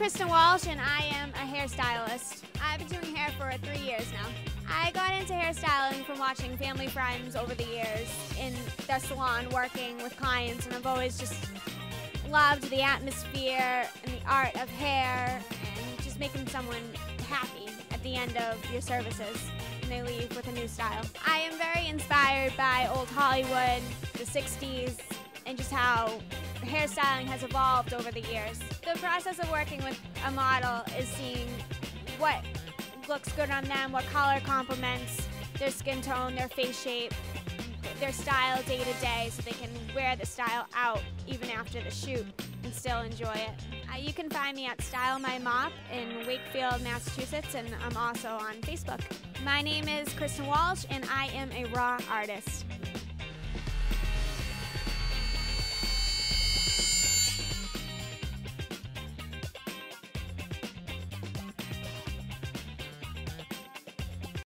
Walsh, and I am a hairstylist. I've been doing hair for three years now. I got into hairstyling from watching family friends over the years in their salon working with clients, and I've always just loved the atmosphere and the art of hair and just making someone happy at the end of your services and they leave with a new style. I am very inspired by old Hollywood, the 60s, and just how hairstyling has evolved over the years. The process of working with a model is seeing what looks good on them, what color complements their skin tone, their face shape, their style day to day so they can wear the style out even after the shoot and still enjoy it. Uh, you can find me at Style My Mop in Wakefield, Massachusetts, and I'm also on Facebook. My name is Kristen Walsh, and I am a raw artist.